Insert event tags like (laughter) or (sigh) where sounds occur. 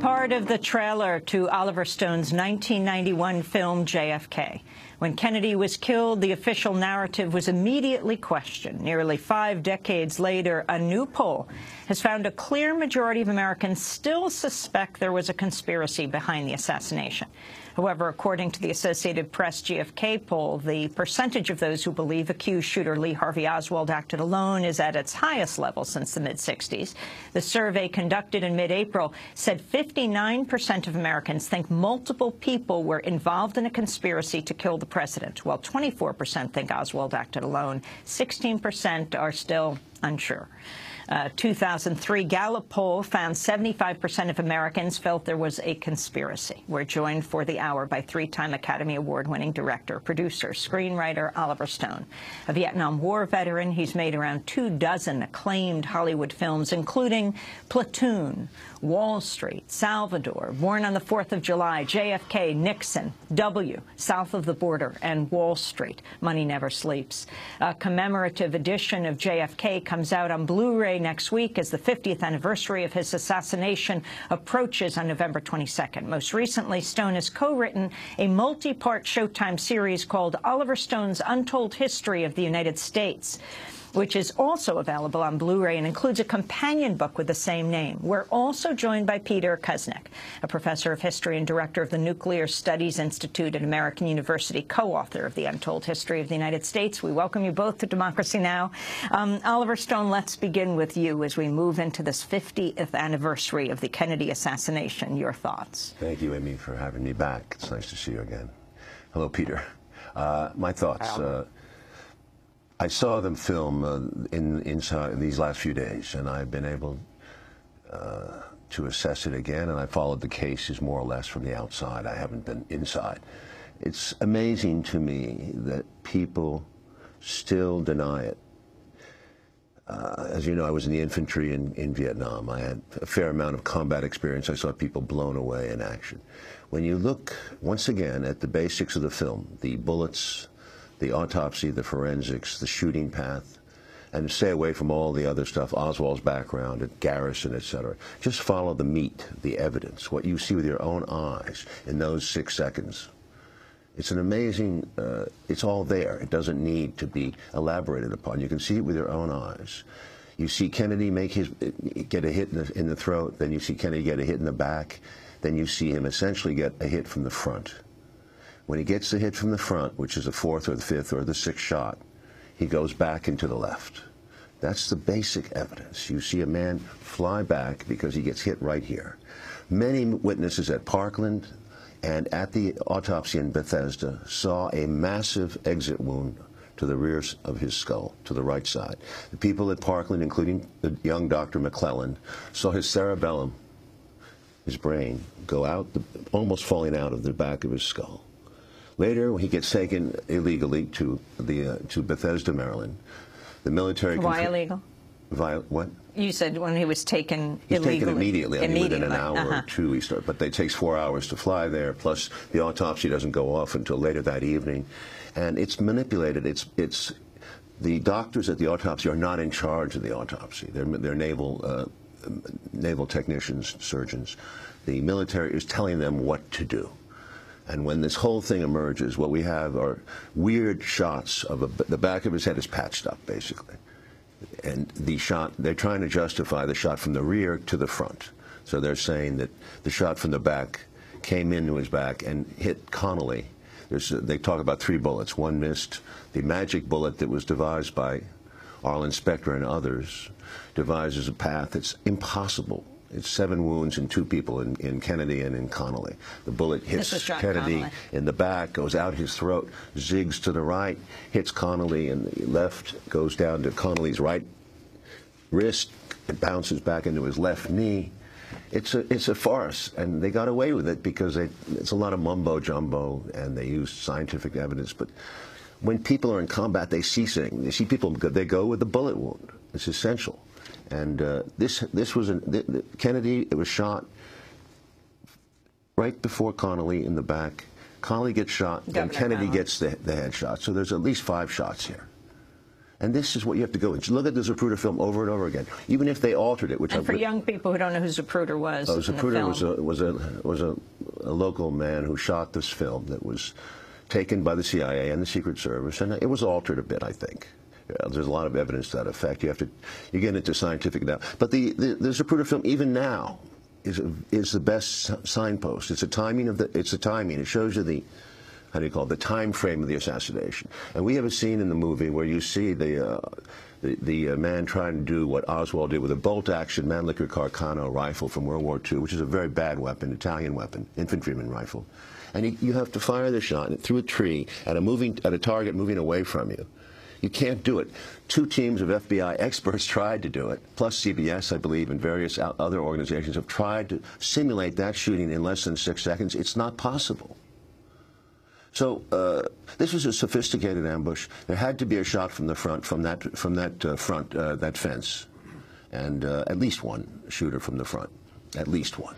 Part of the trailer to Oliver Stone's 1991 film JFK. When Kennedy was killed, the official narrative was immediately questioned. Nearly five decades later, a new poll has found a clear majority of Americans still suspect there was a conspiracy behind the assassination. However, according to the Associated Press GFK poll, the percentage of those who believe accused shooter Lee Harvey Oswald acted alone is at its highest level since the mid-60s. The survey conducted in mid-April said 59 percent of Americans think multiple people were involved in a conspiracy to kill the president, while 24 percent think Oswald acted alone. 16 percent are still unsure. Uh, a 2003 Gallup poll found 75 percent of Americans felt there was a conspiracy. We're joined for the hour by three-time Academy Award-winning director, producer, screenwriter Oliver Stone. A Vietnam War veteran, he's made around two dozen acclaimed Hollywood films, including Platoon, Wall Street, Salvador, Born on the 4th of July, JFK, Nixon, W, South of the Border, and Wall Street. Money Never Sleeps. A commemorative edition of JFK comes out on Blu-ray next week as the 50th anniversary of his assassination approaches on November 22nd. Most recently, Stone has co-written a multi-part Showtime series called Oliver Stone's Untold History of the United States which is also available on Blu-ray and includes a companion book with the same name. We're also joined by Peter Kuznick, a professor of history and director of the Nuclear Studies Institute at American University, co-author of The Untold History of the United States. We welcome you both to Democracy Now! Um, Oliver Stone, let's begin with you as we move into this 50th anniversary of the Kennedy assassination. Your thoughts? Thank you, Amy, for having me back. It's nice to see you again. Hello, Peter. Uh, my thoughts. Uh, I saw them film uh, in inside these last few days, and I've been able uh, to assess it again. And I followed the cases more or less from the outside. I haven't been inside. It's amazing to me that people still deny it. Uh, as you know, I was in the infantry in, in Vietnam. I had a fair amount of combat experience. I saw people blown away in action. When you look, once again, at the basics of the film, the bullets, the autopsy, the forensics, the shooting path, and stay away from all the other stuff, Oswald's background, at Garrison, etc. Just follow the meat, the evidence, what you see with your own eyes in those six seconds. It's an amazing, uh, it's all there. It doesn't need to be elaborated upon. You can see it with your own eyes. You see Kennedy make his, get a hit in the, in the throat, then you see Kennedy get a hit in the back, then you see him essentially get a hit from the front. When he gets the hit from the front, which is the fourth or the fifth or the sixth shot, he goes back into the left. That's the basic evidence. You see a man fly back because he gets hit right here. Many witnesses at Parkland and at the autopsy in Bethesda saw a massive exit wound to the rear of his skull, to the right side. The people at Parkland, including the young Dr. McClelland, saw his cerebellum, his brain, go out, the, almost falling out of the back of his skull. Later, he gets taken illegally to the uh, to Bethesda, Maryland. The military. Why illegal? Via, what? You said when he was taken He's illegally. taken immediately. I mean, immediately. within an hour uh -huh. or two, he started. But it takes four hours to fly there. Plus, the autopsy doesn't go off until later that evening, and it's manipulated. It's it's the doctors at the autopsy are not in charge of the autopsy. They're they're naval uh, naval technicians, surgeons. The military is telling them what to do. And when this whole thing emerges, what we have are weird shots of a, the back of his head is patched up, basically. And the shot, they're trying to justify the shot from the rear to the front. So they're saying that the shot from the back came into his back and hit Connally. There's, uh, they talk about three bullets. One missed. The magic bullet that was devised by Arlen Specter and others devises a path that's impossible it's seven wounds in two people in, in Kennedy and in Connally. The bullet hits Kennedy Connally. in the back, goes out his throat, zigs to the right, hits Connally in the left, goes down to Connally's right wrist, it bounces back into his left knee. It's a it's a farce, and they got away with it because they, it's a lot of mumbo jumbo, and they use scientific evidence. But when people are in combat, they see things. They see people. They go with the bullet wound. It's essential. And uh, this this was an, th th Kennedy. It was shot right before Connally in the back. Connally gets shot, Governor and Kennedy gets the, the headshot. So there's at least five shots here. And this is what you have to go. With. Look at the Zapruder film over and over again, even if they altered it. Which and I, for young people who don't know who Zapruder was, oh, Zapruder was a was a was a, a local man who shot this film that was taken by the CIA and the Secret Service, and it was altered a bit, I think. Yeah, there's a lot of evidence to that effect. You have to, you get into scientific now. But the, the, the Zapruder film, even now, is is the best signpost. It's a timing of the. It's a timing. It shows you the how do you call it, the time frame of the assassination. And we have a scene in the movie where you see the, uh, the, the uh, man trying to do what Oswald did with a bolt-action Mannlicher Carcano rifle from World War II, which is a very bad weapon, Italian weapon, infantryman rifle. And you have to fire the shot through a tree at a, moving, at a target moving away from you. You can't do it. Two teams of FBI experts (laughs) tried to do it, plus CBS, I believe, and various other organizations have tried to simulate that shooting in less than six seconds. It's not possible. So uh, this was a sophisticated ambush. There had to be a shot from the front, from that from that uh, front, uh, that fence, and uh, at least one shooter from the front, at least one.